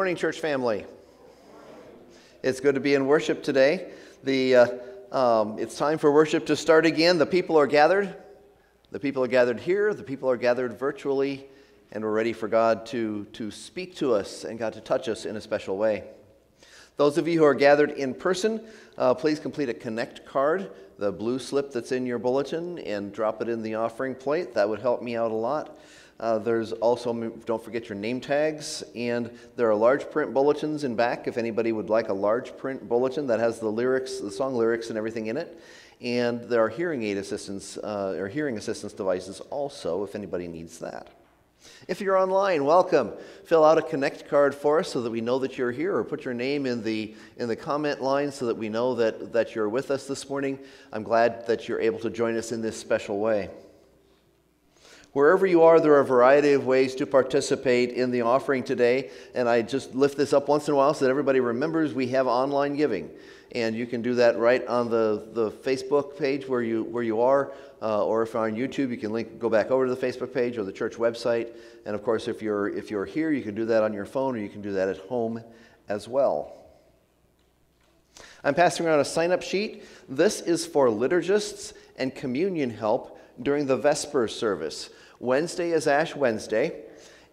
Morning, church family. It's good to be in worship today. The, uh, um, it's time for worship to start again. The people are gathered. The people are gathered here. The people are gathered virtually, and we're ready for God to, to speak to us and God to touch us in a special way. Those of you who are gathered in person, uh, please complete a Connect card, the blue slip that's in your bulletin, and drop it in the offering plate. That would help me out a lot. Uh, there's also, don't forget your name tags, and there are large print bulletins in back if anybody would like a large print bulletin that has the lyrics, the song lyrics, and everything in it. And there are hearing aid assistance uh, or hearing assistance devices also if anybody needs that. If you're online, welcome. Fill out a connect card for us so that we know that you're here, or put your name in the in the comment line so that we know that, that you're with us this morning. I'm glad that you're able to join us in this special way. Wherever you are, there are a variety of ways to participate in the offering today. And I just lift this up once in a while so that everybody remembers we have online giving. And you can do that right on the, the Facebook page where you, where you are. Uh, or if you're on YouTube, you can link, go back over to the Facebook page or the church website. And of course, if you're, if you're here, you can do that on your phone or you can do that at home as well. I'm passing around a sign up sheet. This is for liturgists and communion help during the Vesper service. Wednesday is Ash Wednesday.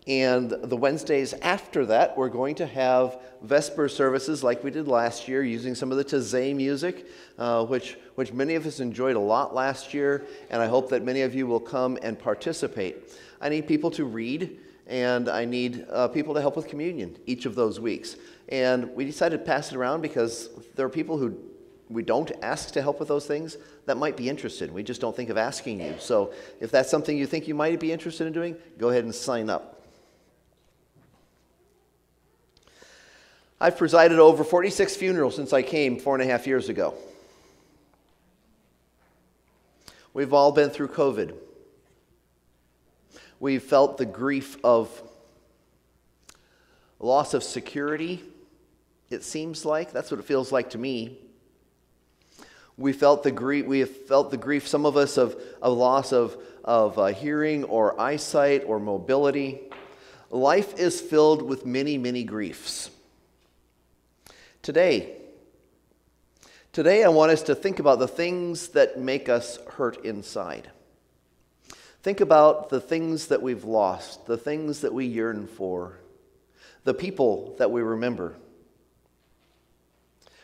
And the Wednesdays after that, we're going to have Vesper services like we did last year, using some of the Taizé music, uh, which, which many of us enjoyed a lot last year, and I hope that many of you will come and participate. I need people to read, and I need uh, people to help with communion each of those weeks. And we decided to pass it around because there are people who we don't ask to help with those things that might be interested. We just don't think of asking you. So if that's something you think you might be interested in doing, go ahead and sign up. I've presided over 46 funerals since I came four and a half years ago. We've all been through COVID. We've felt the grief of loss of security, it seems like. That's what it feels like to me. We felt the grief, we have felt the grief, some of us, of, of loss of, of uh, hearing or eyesight or mobility. Life is filled with many, many griefs. Today, today I want us to think about the things that make us hurt inside. Think about the things that we've lost, the things that we yearn for, the people that we remember.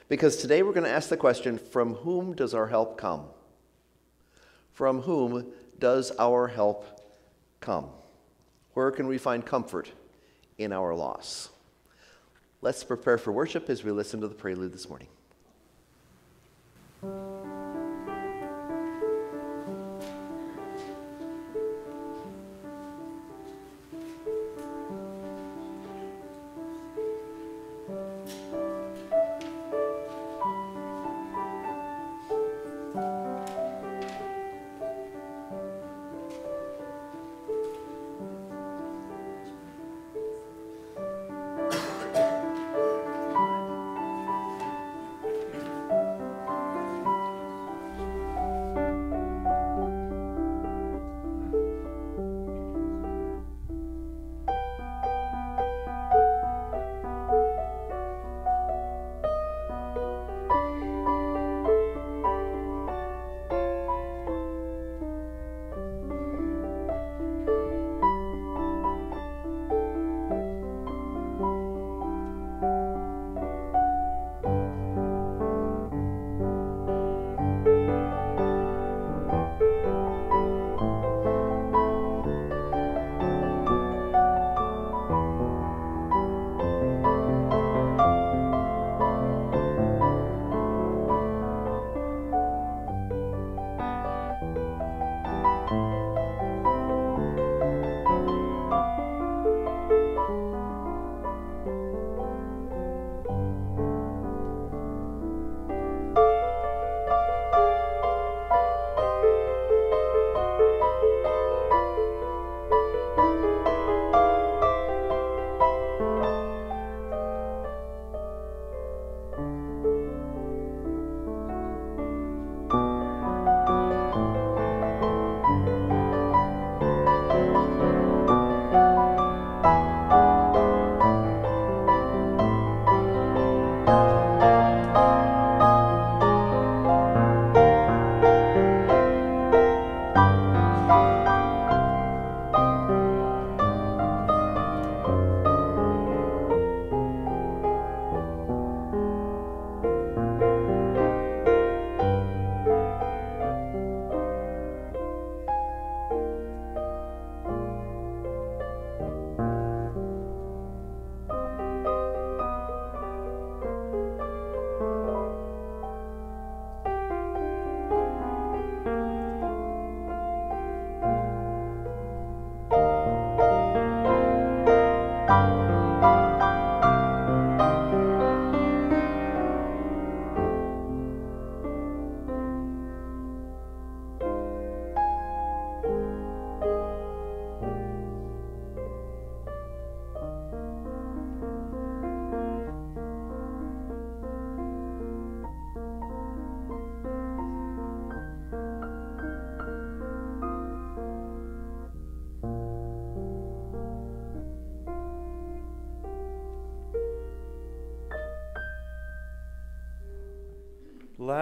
Because today we're going to ask the question from whom does our help come? From whom does our help come? Where can we find comfort in our loss? Let's prepare for worship as we listen to the prelude this morning.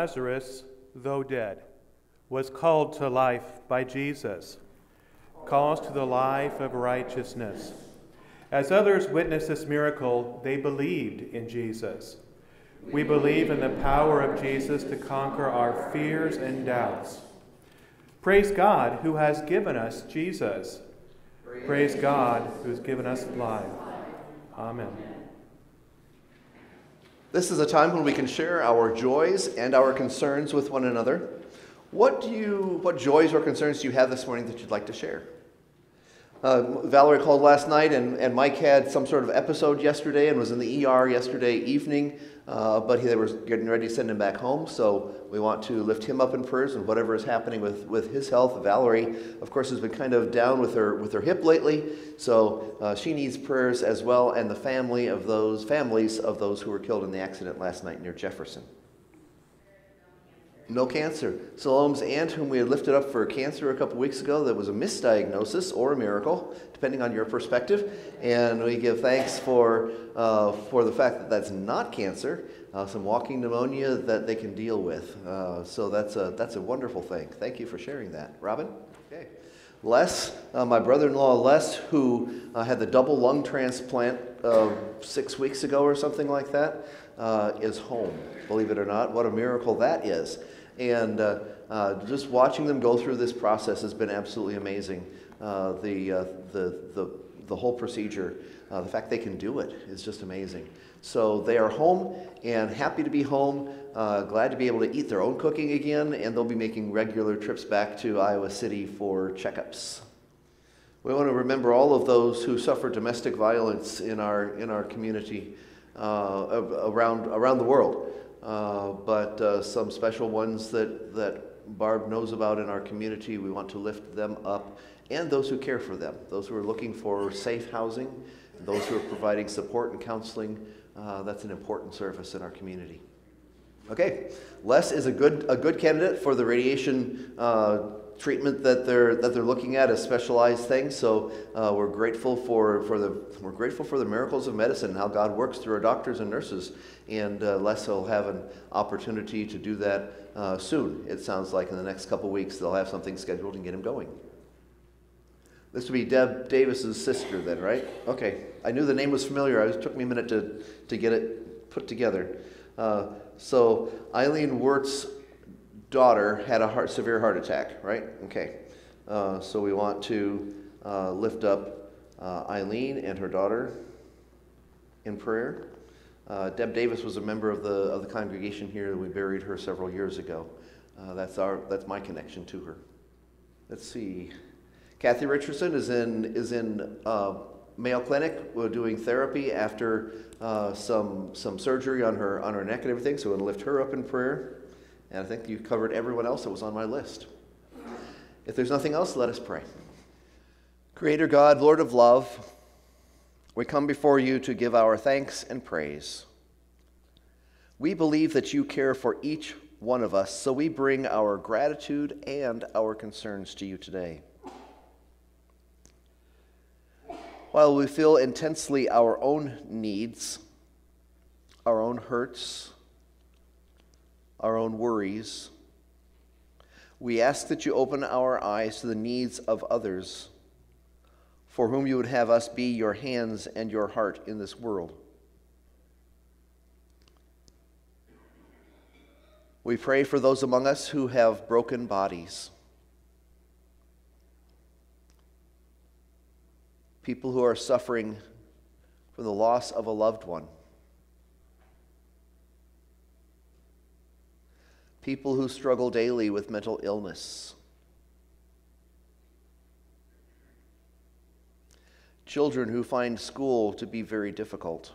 Lazarus, though dead, was called to life by Jesus, calls to the life of righteousness. As others witnessed this miracle, they believed in Jesus. We believe in the power of Jesus to conquer our fears and doubts. Praise God who has given us Jesus. Praise God who has given us life. Amen. This is a time when we can share our joys and our concerns with one another. What do you, what joys or concerns do you have this morning that you'd like to share? Uh, Valerie called last night, and, and Mike had some sort of episode yesterday and was in the ER yesterday evening, uh, but he, they were getting ready to send him back home. So we want to lift him up in prayers and whatever is happening with, with his health. Valerie, of course, has been kind of down with her with her hip lately, so uh, she needs prayers as well, and the family of those families of those who were killed in the accident last night near Jefferson. No cancer. Salome's aunt, whom we had lifted up for cancer a couple weeks ago, that was a misdiagnosis or a miracle, depending on your perspective. And we give thanks for, uh, for the fact that that's not cancer, uh, some walking pneumonia that they can deal with. Uh, so that's a, that's a wonderful thing. Thank you for sharing that. Robin? Okay. Les, uh, my brother in law Les, who uh, had the double lung transplant uh, six weeks ago or something like that, is home. Believe it or not, what a miracle that is. And uh, uh, just watching them go through this process has been absolutely amazing. Uh, the, uh, the, the, the whole procedure, uh, the fact they can do it is just amazing. So they are home and happy to be home, uh, glad to be able to eat their own cooking again, and they'll be making regular trips back to Iowa City for checkups. We want to remember all of those who suffer domestic violence in our, in our community around, around the world. Uh, but uh, some special ones that, that Barb knows about in our community, we want to lift them up, and those who care for them, those who are looking for safe housing, those who are providing support and counseling. Uh, that's an important service in our community. Okay, Les is a good, a good candidate for the radiation uh, treatment that they're that they're looking at, a specialized thing. So uh, we're grateful for for the we're grateful for the miracles of medicine, and how God works through our doctors and nurses, and uh, Les will have an opportunity to do that uh, soon. It sounds like in the next couple weeks they'll have something scheduled and get him going. This would be Deb Davis's sister, then, right? Okay, I knew the name was familiar. It took me a minute to to get it put together. Uh, so Eileen Wirtz daughter had a heart, severe heart attack, right? Okay. Uh, so we want to uh, lift up uh, Eileen and her daughter in prayer. Uh, Deb Davis was a member of the, of the congregation here. We buried her several years ago. Uh, that's, our, that's my connection to her. Let's see. Kathy Richardson is in, is in uh, Mayo Clinic. We're doing therapy after some, some surgery on her, on her neck and everything, so we're going to lift her up in prayer. And I think you covered everyone else that was on my list. If there's nothing else, let us pray. Creator God, Lord of love, we come before you to give our thanks and praise. We believe that you care for each one of us, so we bring our gratitude and our concerns to you today. While we feel intensely our own needs, our own hurts, our own worries. We ask that you open our eyes to the needs of others, for whom you would have us be your hands and your heart in this world. We pray for those among us who have broken bodies, people who are suffering from the loss of a loved one. People who struggle daily with mental illness, children who find school to be very difficult,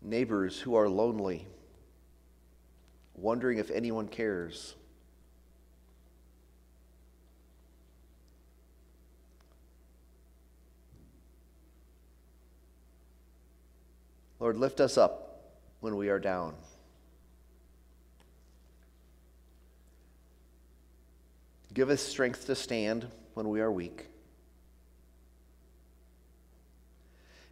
neighbors who are lonely, wondering if anyone cares. Lord, lift us up when we are down. Give us strength to stand when we are weak.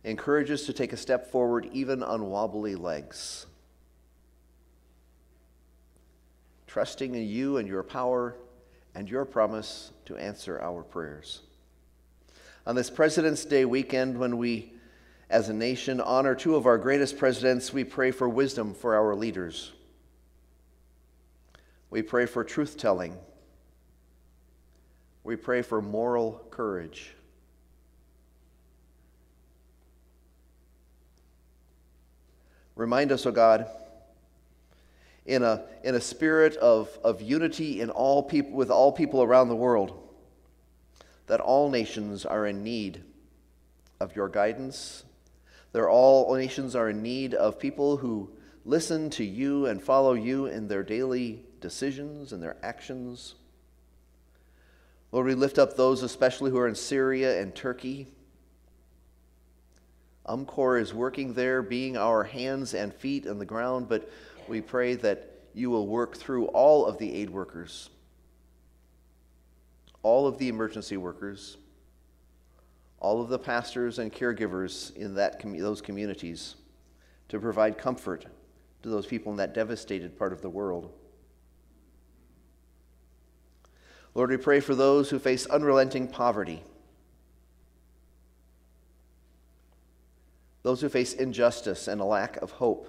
Encourage us to take a step forward even on wobbly legs. Trusting in you and your power and your promise to answer our prayers. On this President's Day weekend, when we as a nation honor two of our greatest presidents, we pray for wisdom for our leaders. We pray for truth telling. We pray for moral courage. Remind us, O oh God, in a, in a spirit of, of unity in all people, with all people around the world, that all nations are in need of your guidance. They're all nations are in need of people who listen to you and follow you in their daily decisions and their actions. Lord, we lift up those especially who are in Syria and Turkey. UMCOR is working there, being our hands and feet on the ground, but we pray that you will work through all of the aid workers, all of the emergency workers, all of the pastors and caregivers in that com- those communities to provide comfort to those people in that devastated part of the world. Lord, we pray for those who face unrelenting poverty, those who face injustice and a lack of hope.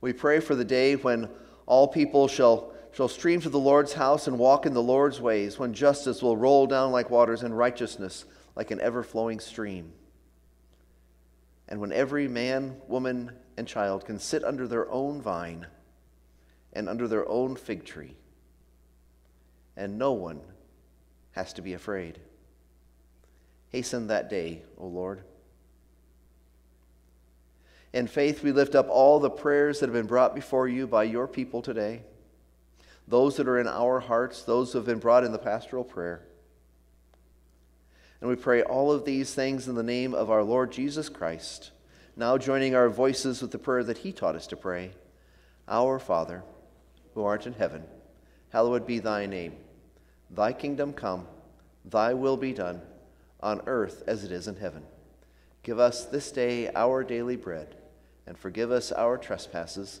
We pray for the day when all people shall, shall stream to the Lord's house and walk in the Lord's ways, when justice will roll down like waters and righteousness like an ever flowing stream. And when every man, woman, and child can sit under their own vine and under their own fig tree, and no one has to be afraid. Hasten that day, O Lord. In faith, we lift up all the prayers that have been brought before you by your people today, those that are in our hearts, those who have been brought in the pastoral prayer. And we pray all of these things in the name of our Lord Jesus Christ, now joining our voices with the prayer that he taught us to pray Our Father, who art in heaven, hallowed be thy name. Thy kingdom come, thy will be done, on earth as it is in heaven. Give us this day our daily bread, and forgive us our trespasses,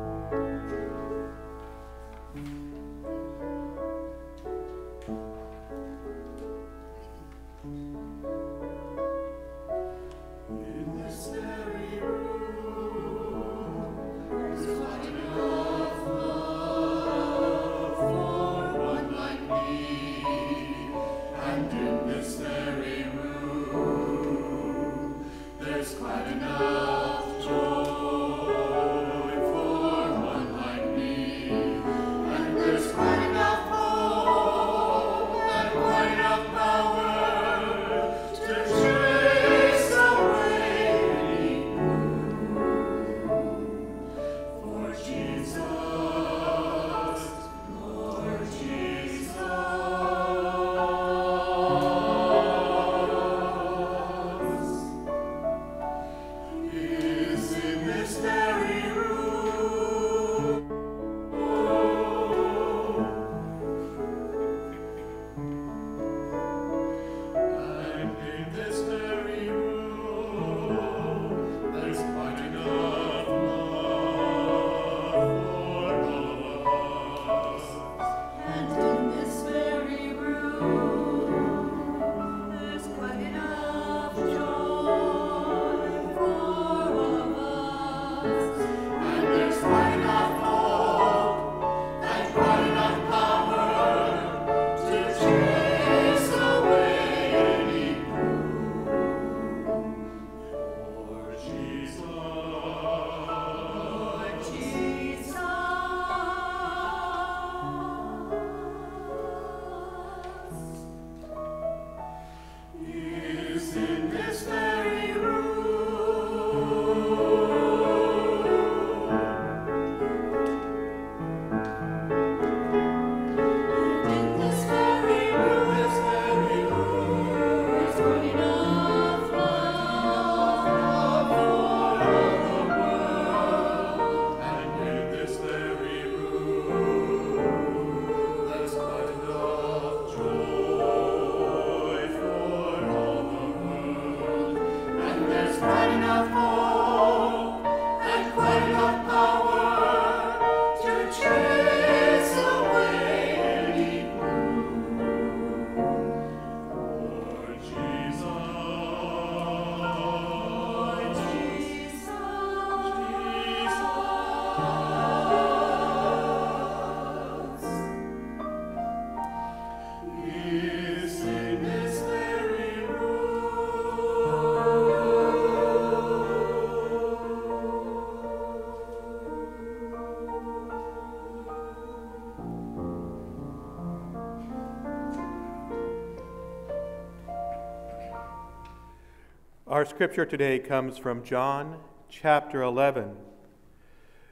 Our scripture today comes from John chapter 11.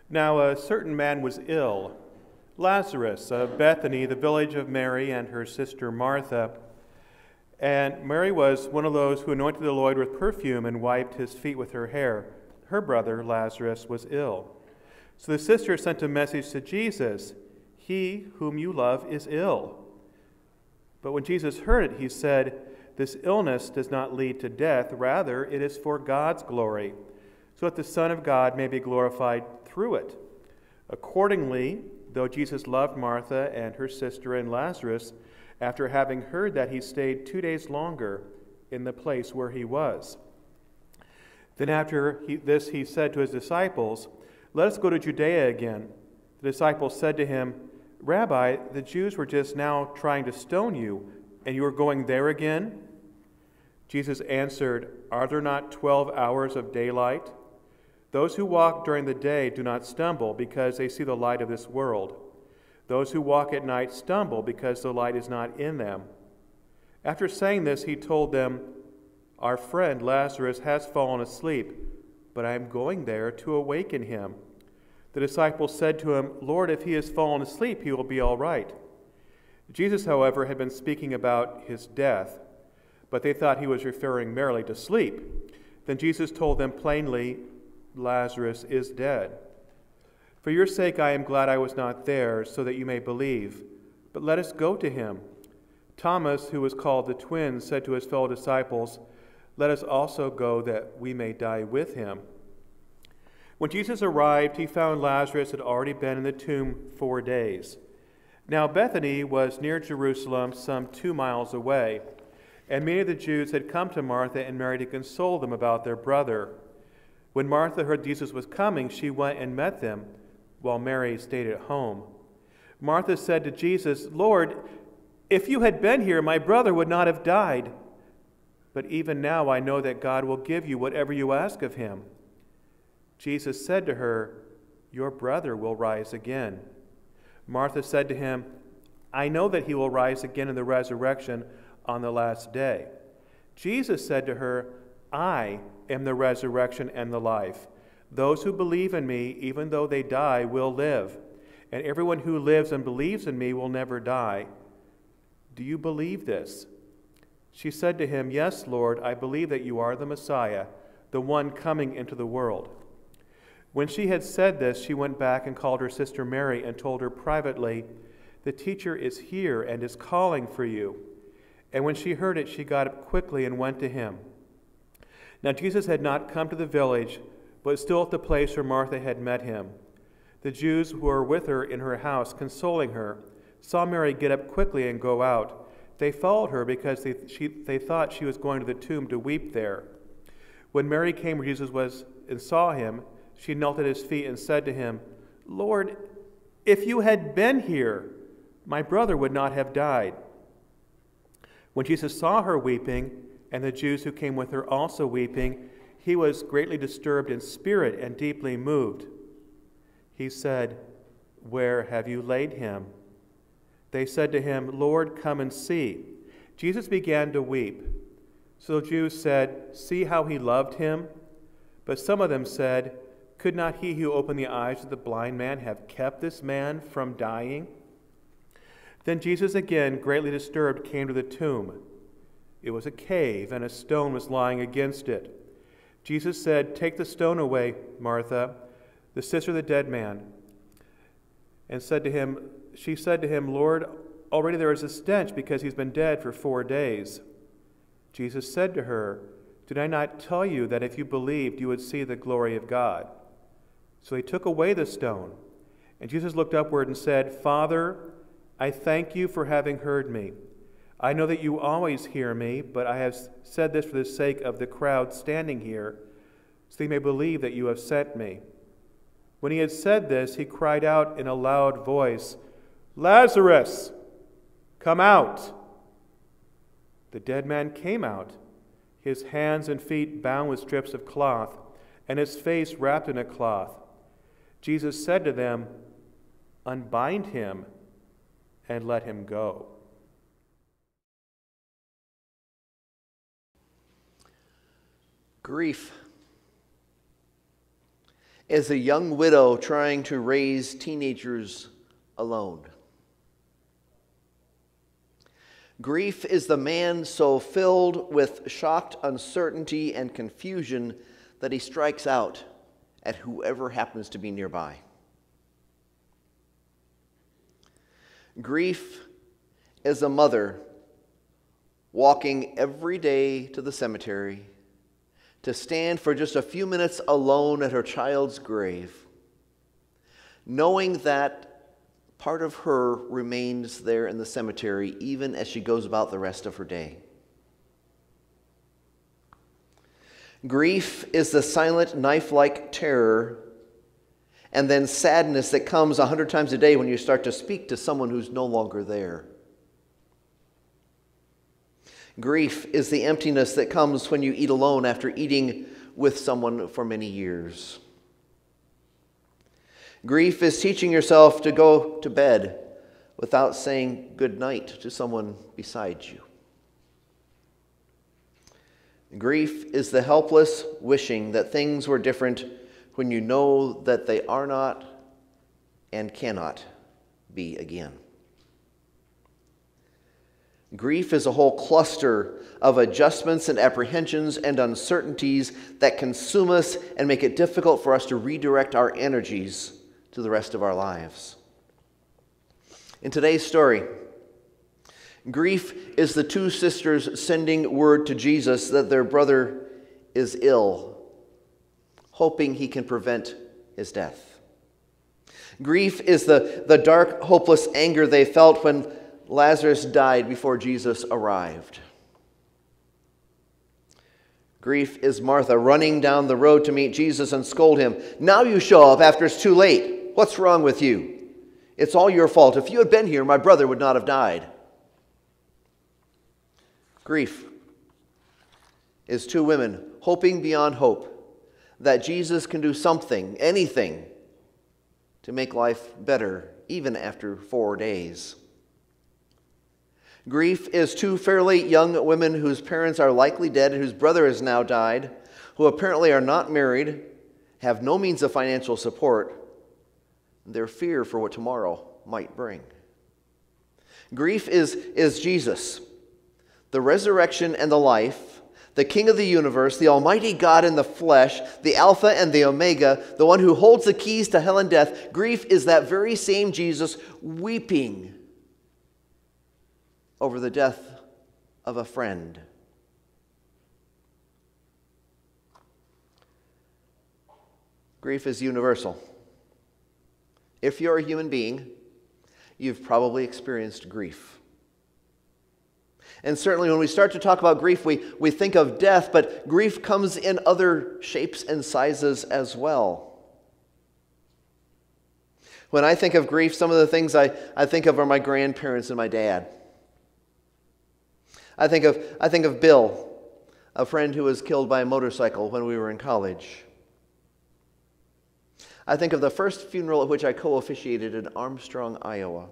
Now, a certain man was ill, Lazarus of Bethany, the village of Mary and her sister Martha. And Mary was one of those who anointed the Lord with perfume and wiped his feet with her hair. Her brother, Lazarus, was ill. So the sister sent a message to Jesus He whom you love is ill. But when Jesus heard it, he said, this illness does not lead to death, rather, it is for God's glory, so that the Son of God may be glorified through it. Accordingly, though Jesus loved Martha and her sister and Lazarus, after having heard that, he stayed two days longer in the place where he was. Then, after he, this, he said to his disciples, Let us go to Judea again. The disciples said to him, Rabbi, the Jews were just now trying to stone you, and you are going there again? Jesus answered, Are there not twelve hours of daylight? Those who walk during the day do not stumble because they see the light of this world. Those who walk at night stumble because the light is not in them. After saying this, he told them, Our friend Lazarus has fallen asleep, but I am going there to awaken him. The disciples said to him, Lord, if he has fallen asleep, he will be all right. Jesus, however, had been speaking about his death but they thought he was referring merely to sleep. Then Jesus told them plainly, Lazarus is dead. For your sake I am glad I was not there, so that you may believe. But let us go to him. Thomas, who was called the twin, said to his fellow disciples, Let us also go that we may die with him. When Jesus arrived, he found Lazarus had already been in the tomb four days. Now, Bethany was near Jerusalem, some two miles away and many of the Jews had come to Martha and Mary to console them about their brother. When Martha heard Jesus was coming, she went and met them, while Mary stayed at home. Martha said to Jesus, Lord, if you had been here, my brother would not have died. But even now I know that God will give you whatever you ask of him. Jesus said to her, Your brother will rise again. Martha said to him, I know that he will rise again in the resurrection on the last day. Jesus said to her, I am the resurrection and the life. Those who believe in me, even though they die, will live. And everyone who lives and believes in me will never die. Do you believe this? She said to him, Yes, Lord, I believe that you are the Messiah, the one coming into the world. When she had said this, she went back and called her sister Mary and told her privately, The teacher is here and is calling for you. And when she heard it, she got up quickly and went to him. Now Jesus had not come to the village, but still at the place where Martha had met him. The Jews who were with her in her house, consoling her, saw Mary get up quickly and go out. They followed her because they, she, they thought she was going to the tomb to weep there. When Mary came where Jesus was and saw him, she knelt at his feet and said to him, Lord, if you had been here, my brother would not have died. When Jesus saw her weeping, and the Jews who came with her also weeping, he was greatly disturbed in spirit and deeply moved. He said, Where have you laid him? They said to him, Lord, come and see. Jesus began to weep. So the Jews said, See how he loved him? But some of them said, Could not he who opened the eyes of the blind man have kept this man from dying? Then Jesus, again greatly disturbed, came to the tomb. It was a cave, and a stone was lying against it. Jesus said, Take the stone away, Martha, the sister of the dead man. And said to him, She said to him, Lord, already there is a stench because he's been dead for four days. Jesus said to her, Did I not tell you that if you believed, you would see the glory of God? So he took away the stone. And Jesus looked upward and said, Father, I thank you for having heard me. I know that you always hear me, but I have said this for the sake of the crowd standing here, so they may believe that you have sent me. When he had said this, he cried out in a loud voice, Lazarus, come out. The dead man came out, his hands and feet bound with strips of cloth, and his face wrapped in a cloth. Jesus said to them, Unbind him and let him go. Grief is a young widow trying to raise teenagers alone. Grief is the man so filled with shocked uncertainty and confusion that he strikes out at whoever happens to be nearby. Grief is a mother walking every day to the cemetery to stand for just a few minutes alone at her child's grave, knowing that part of her remains there in the cemetery even as she goes about the rest of her day. Grief is the silent, knife like terror and then sadness that comes a hundred times a day when you start to speak to someone who's no longer there. Grief is the emptiness that comes when you eat alone after eating with someone for many years. Grief is teaching yourself to go to bed without saying good night to someone beside you. Grief is the helpless wishing that things were different when you know that they are not and cannot be again. Grief is a whole cluster of adjustments and apprehensions and uncertainties that consume us and make it difficult for us to redirect our energies to the rest of our lives. In today's story, grief is the two sisters sending word to Jesus that their brother is ill, hoping he can prevent his death. Grief is the, the dark, hopeless anger they felt when Lazarus died before Jesus arrived. Grief is Martha running down the road to meet Jesus and scold him. Now you show up after it's too late. What's wrong with you? It's all your fault. If you had been here, my brother would not have died. Grief is two women hoping beyond hope that Jesus can do something, anything, to make life better, even after four days. Grief is two fairly young women whose parents are likely dead whose brother has now died, who apparently are not married, have no means of financial support, and their fear for what tomorrow might bring. Grief is, is Jesus, the resurrection and the life, the King of the universe, the Almighty God in the flesh, the Alpha and the Omega, the one who holds the keys to hell and death. Grief is that very same Jesus weeping over the death of a friend. Grief is universal. If you're a human being, you've probably experienced grief. And certainly, when we start to talk about grief, we, we think of death, but grief comes in other shapes and sizes as well. When I think of grief, some of the things I, I think of are my grandparents and my dad. I think of, I think of Bill, a friend who was killed by a motorcycle when we were in college. I think of the first funeral at which I co officiated in Armstrong, Iowa.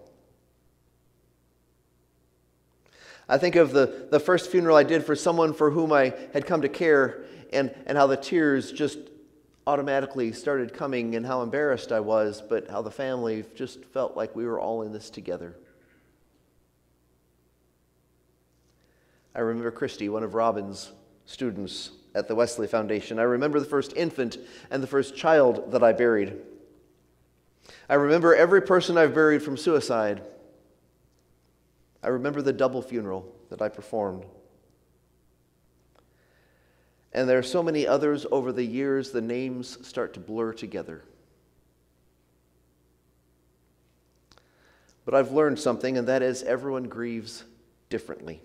I think of the, the first funeral I did for someone for whom I had come to care and, and how the tears just automatically started coming and how embarrassed I was, but how the family just felt like we were all in this together. I remember Christy, one of Robin's students at the Wesley Foundation. I remember the first infant and the first child that I buried. I remember every person I've buried from suicide. I remember the double funeral that I performed. And there are so many others over the years, the names start to blur together. But I've learned something, and that is everyone grieves differently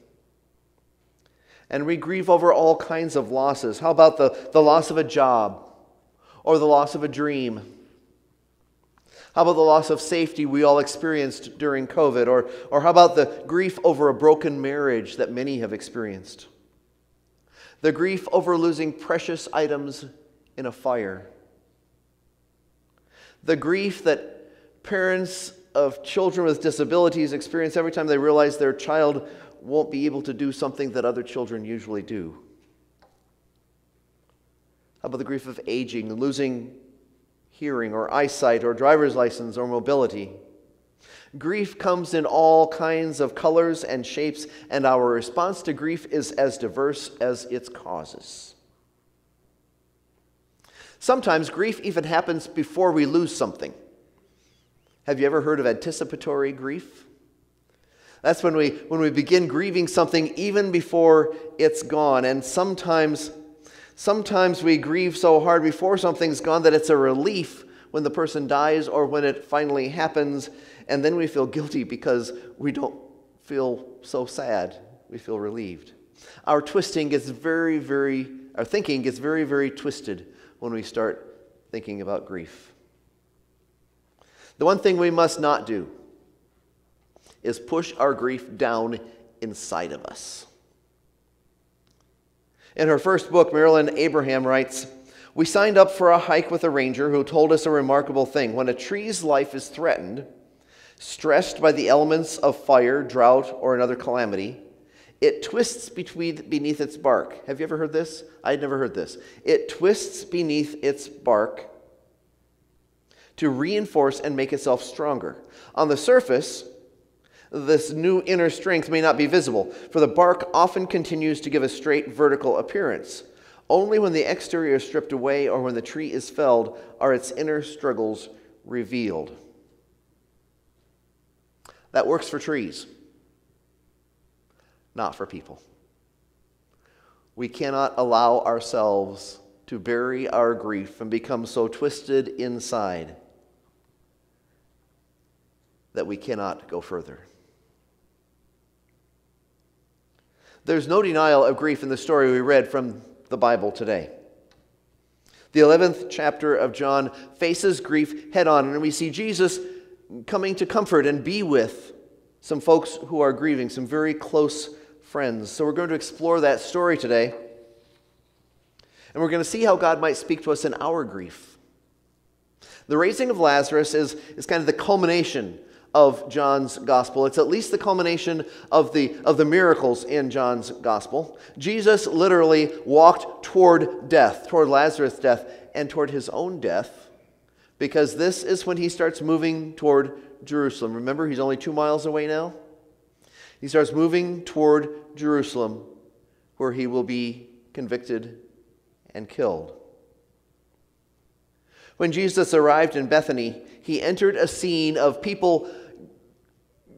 and we grieve over all kinds of losses. How about the, the loss of a job or the loss of a dream? How about the loss of safety we all experienced during COVID? Or, or how about the grief over a broken marriage that many have experienced? The grief over losing precious items in a fire? The grief that parents of children with disabilities experience every time they realize their child won't be able to do something that other children usually do. How about the grief of aging, losing hearing or eyesight or driver's license or mobility? Grief comes in all kinds of colors and shapes, and our response to grief is as diverse as its causes. Sometimes grief even happens before we lose something. Have you ever heard of anticipatory grief? That's when we, when we begin grieving something even before it's gone. And sometimes, sometimes we grieve so hard before something's gone that it's a relief when the person dies or when it finally happens. And then we feel guilty because we don't feel so sad. We feel relieved. Our twisting gets very, very, our thinking gets very, very twisted when we start thinking about grief. The one thing we must not do is push our grief down inside of us. In her first book, Marilyn Abraham writes We signed up for a hike with a ranger who told us a remarkable thing. When a tree's life is threatened, stressed by the elements of fire, drought, or another calamity, it twists between, beneath its bark. Have you ever heard this? I had never heard this. It twists beneath its bark to reinforce and make itself stronger. On the surface, this new inner strength may not be visible, for the bark often continues to give a straight vertical appearance. Only when the exterior is stripped away or when the tree is felled are its inner struggles revealed. That works for trees not for people. We cannot allow ourselves to bury our grief and become so twisted inside that we cannot go further. There's no denial of grief in the story we read from the Bible today. The 11th chapter of John faces grief head on, and we see Jesus coming to comfort and be with some folks who are grieving, some very close friends. So we're going to explore that story today. And we're going to see how God might speak to us in our grief. The raising of Lazarus is, is kind of the culmination of John's gospel. It's at least the culmination of the, of the miracles in John's gospel. Jesus literally walked toward death, toward Lazarus' death, and toward his own death, because this is when he starts moving toward Jerusalem. Remember, he's only two miles away now? He starts moving toward Jerusalem, where he will be convicted and killed. When Jesus arrived in Bethany, he entered a scene of people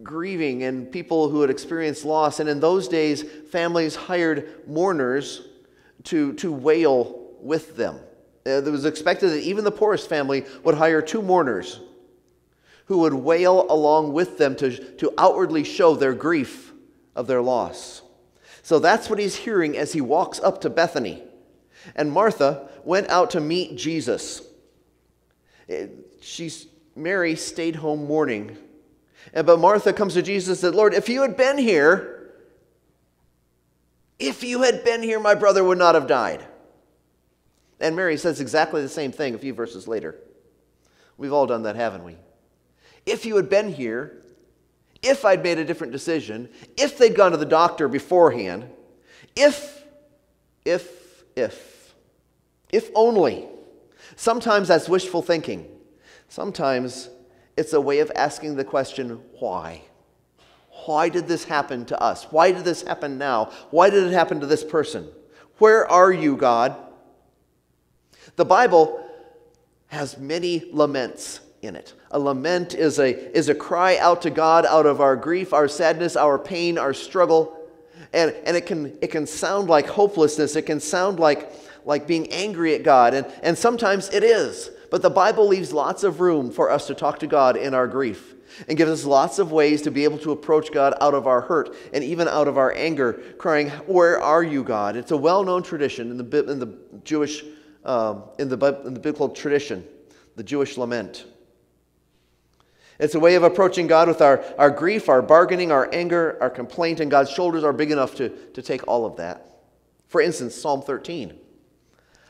grieving and people who had experienced loss. And in those days, families hired mourners to, to wail with them. Uh, it was expected that even the poorest family would hire two mourners who would wail along with them to, to outwardly show their grief of their loss. So that's what he's hearing as he walks up to Bethany. And Martha went out to meet Jesus. She's, Mary stayed home mourning. But Martha comes to Jesus and said, Lord, if you had been here, if you had been here, my brother would not have died. And Mary says exactly the same thing a few verses later. We've all done that, haven't we? If you had been here, if I'd made a different decision, if they'd gone to the doctor beforehand, if, if, if, if only. Sometimes that's wishful thinking. Sometimes it's a way of asking the question, why? Why did this happen to us? Why did this happen now? Why did it happen to this person? Where are you, God? The Bible has many laments in it. A lament is a, is a cry out to God out of our grief, our sadness, our pain, our struggle. And, and it, can, it can sound like hopelessness. It can sound like, like being angry at God. And, and sometimes it is. But the Bible leaves lots of room for us to talk to God in our grief and gives us lots of ways to be able to approach God out of our hurt and even out of our anger, crying, Where are you, God? It's a well known tradition in the, in the Jewish, um, in, the, in the biblical tradition, the Jewish lament. It's a way of approaching God with our, our grief, our bargaining, our anger, our complaint, and God's shoulders are big enough to, to take all of that. For instance, Psalm 13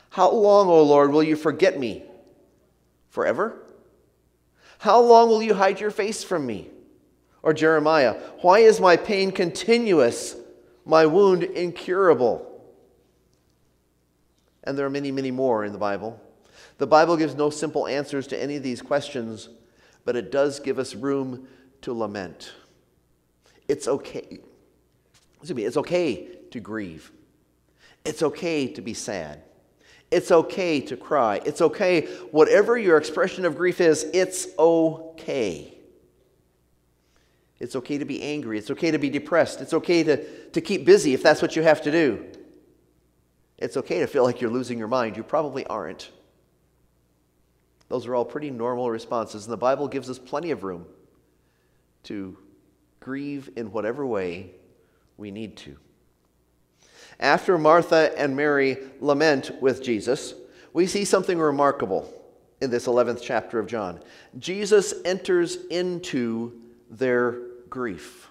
How long, O Lord, will you forget me? Forever? How long will you hide your face from me? Or Jeremiah, why is my pain continuous, my wound incurable? And there are many, many more in the Bible. The Bible gives no simple answers to any of these questions, but it does give us room to lament. It's okay. Excuse me, it's okay to grieve. It's okay to be sad. It's okay to cry. It's okay. Whatever your expression of grief is, it's okay. It's okay to be angry. It's okay to be depressed. It's okay to, to keep busy if that's what you have to do. It's okay to feel like you're losing your mind. You probably aren't. Those are all pretty normal responses, and the Bible gives us plenty of room to grieve in whatever way we need to. After Martha and Mary lament with Jesus, we see something remarkable in this 11th chapter of John. Jesus enters into their grief.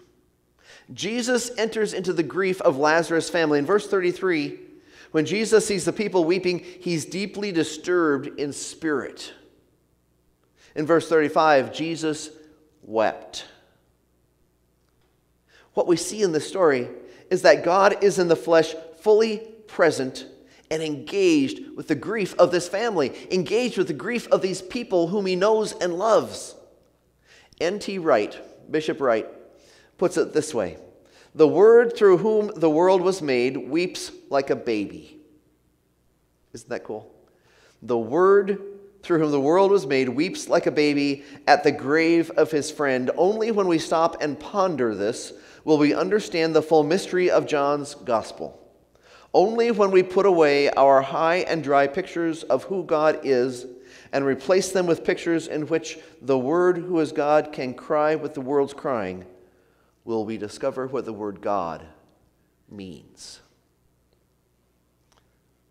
Jesus enters into the grief of Lazarus' family. In verse 33, when Jesus sees the people weeping, he's deeply disturbed in spirit. In verse 35, Jesus wept. What we see in this story is that God is in the flesh, fully present and engaged with the grief of this family, engaged with the grief of these people whom he knows and loves. N.T. Wright, Bishop Wright, puts it this way The Word through whom the world was made weeps like a baby. Isn't that cool? The Word through whom the world was made weeps like a baby at the grave of his friend. Only when we stop and ponder this will we understand the full mystery of John's gospel. Only when we put away our high and dry pictures of who God is and replace them with pictures in which the Word who is God can cry with the world's crying will we discover what the word God means.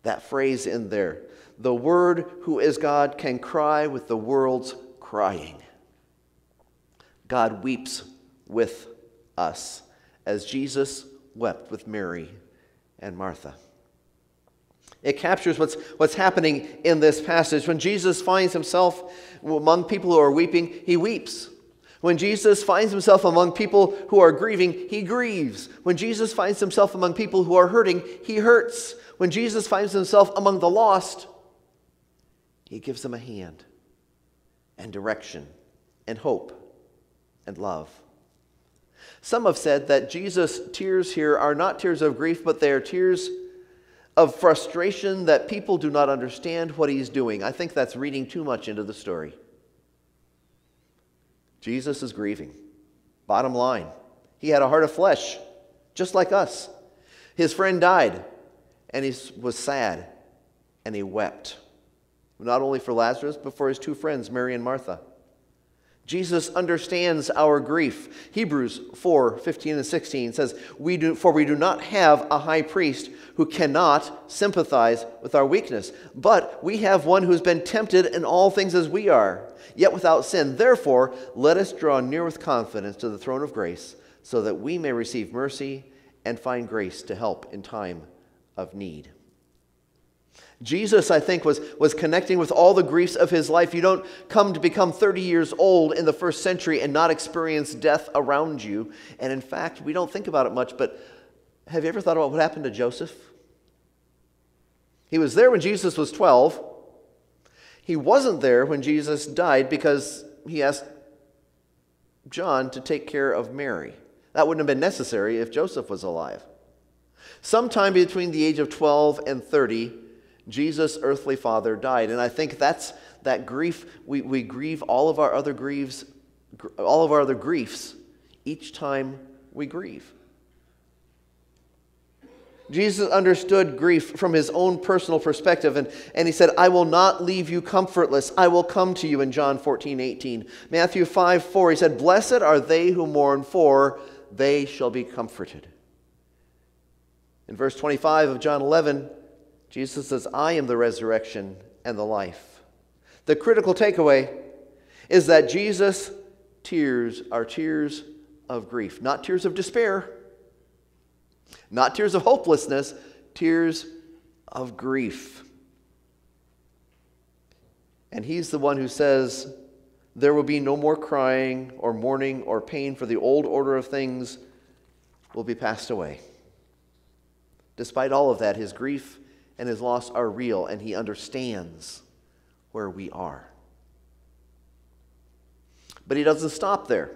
That phrase in there, the Word who is God can cry with the world's crying. God weeps with us as Jesus wept with Mary and Martha. It captures what's, what's happening in this passage. When Jesus finds himself among people who are weeping, he weeps. When Jesus finds himself among people who are grieving, he grieves. When Jesus finds himself among people who are hurting, he hurts. When Jesus finds himself among the lost, he gives them a hand and direction and hope and love. Some have said that Jesus' tears here are not tears of grief, but they are tears of frustration that people do not understand what he's doing. I think that's reading too much into the story. Jesus is grieving. Bottom line, he had a heart of flesh, just like us. His friend died, and he was sad, and he wept. Not only for Lazarus, but for his two friends, Mary and Martha. Jesus understands our grief. Hebrews 4 15 and 16 says, we do, For we do not have a high priest who cannot sympathize with our weakness, but we have one who's been tempted in all things as we are, yet without sin. Therefore, let us draw near with confidence to the throne of grace, so that we may receive mercy and find grace to help in time of need. Jesus, I think, was, was connecting with all the griefs of his life. You don't come to become 30 years old in the first century and not experience death around you. And in fact, we don't think about it much, but have you ever thought about what happened to Joseph? He was there when Jesus was 12. He wasn't there when Jesus died because he asked John to take care of Mary. That wouldn't have been necessary if Joseph was alive. Sometime between the age of 12 and 30, Jesus' earthly father died. And I think that's that grief. We, we grieve all of our other griefs, all of our other griefs each time we grieve. Jesus understood grief from his own personal perspective, and, and he said, I will not leave you comfortless. I will come to you in John 14, 18. Matthew 5, 4, he said, Blessed are they who mourn, for they shall be comforted. In verse 25 of John 11, Jesus says, I am the resurrection and the life. The critical takeaway is that Jesus' tears are tears of grief, not tears of despair, not tears of hopelessness, tears of grief. And he's the one who says, There will be no more crying or mourning or pain, for the old order of things will be passed away. Despite all of that, his grief and his loss are real, and he understands where we are. But he doesn't stop there.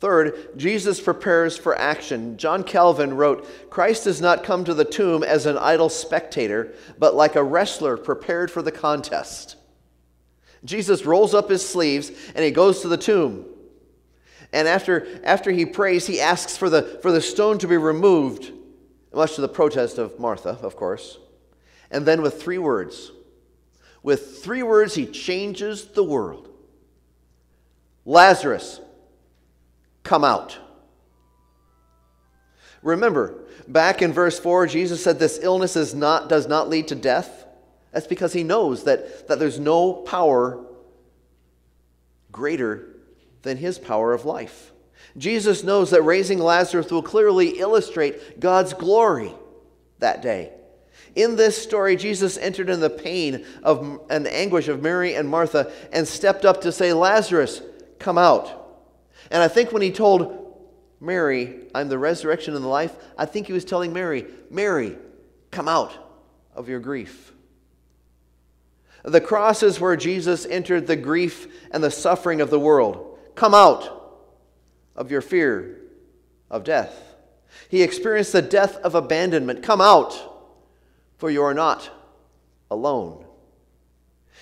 Third, Jesus prepares for action. John Calvin wrote Christ does not come to the tomb as an idle spectator, but like a wrestler prepared for the contest. Jesus rolls up his sleeves and he goes to the tomb. And after, after he prays, he asks for the, for the stone to be removed, much to the protest of Martha, of course. And then with three words, with three words, he changes the world Lazarus, come out. Remember, back in verse 4, Jesus said this illness is not, does not lead to death. That's because he knows that, that there's no power greater than his power of life. Jesus knows that raising Lazarus will clearly illustrate God's glory that day. In this story, Jesus entered in the pain of and anguish of Mary and Martha and stepped up to say, Lazarus, come out. And I think when he told Mary, I'm the resurrection and the life, I think he was telling Mary, Mary, come out of your grief. The cross is where Jesus entered the grief and the suffering of the world. Come out of your fear of death. He experienced the death of abandonment. Come out, for you are not alone.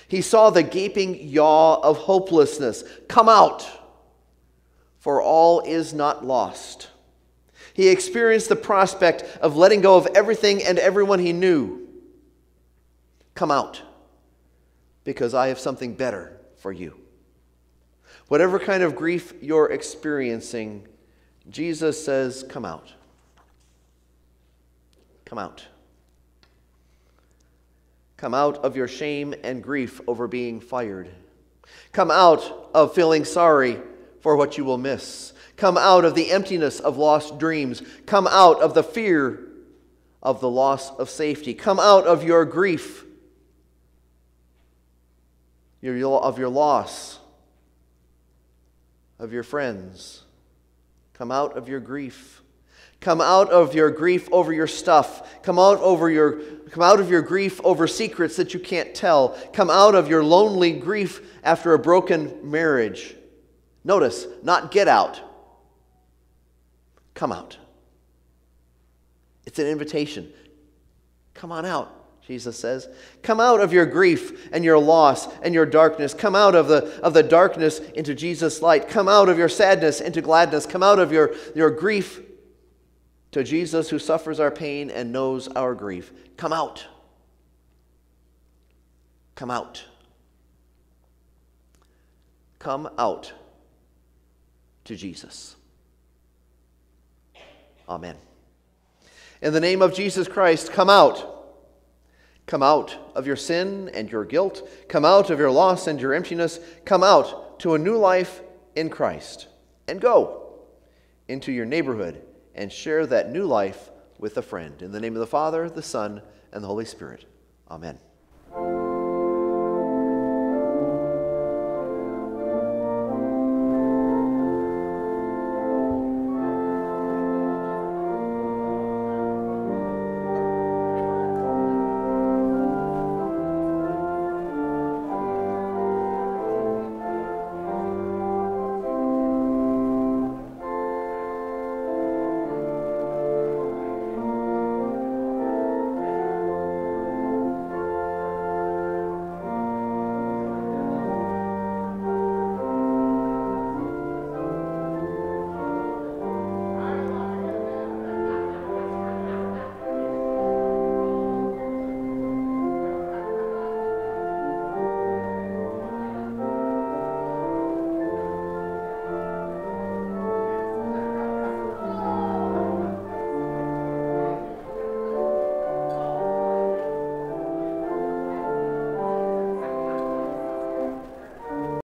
He saw the gaping yaw of hopelessness. Come out, for all is not lost. He experienced the prospect of letting go of everything and everyone he knew. Come out because I have something better for you. Whatever kind of grief you're experiencing, Jesus says, Come out. Come out. Come out of your shame and grief over being fired. Come out of feeling sorry for what you will miss. Come out of the emptiness of lost dreams. Come out of the fear of the loss of safety. Come out of your grief your, of your loss, of your friends. Come out of your grief. Come out of your grief over your stuff. Come out over your come out of your grief over secrets that you can't tell. Come out of your lonely grief after a broken marriage. Notice, not get out. Come out. It's an invitation. Come on out. Jesus says. Come out of your grief and your loss and your darkness. Come out of the, of the darkness into Jesus' light. Come out of your sadness into gladness. Come out of your, your grief to Jesus who suffers our pain and knows our grief. Come out. Come out. Come out to Jesus. Amen. In the name of Jesus Christ, come out. Come out of your sin and your guilt. Come out of your loss and your emptiness. Come out to a new life in Christ. And go into your neighborhood and share that new life with a friend. In the name of the Father, the Son, and the Holy Spirit. Amen.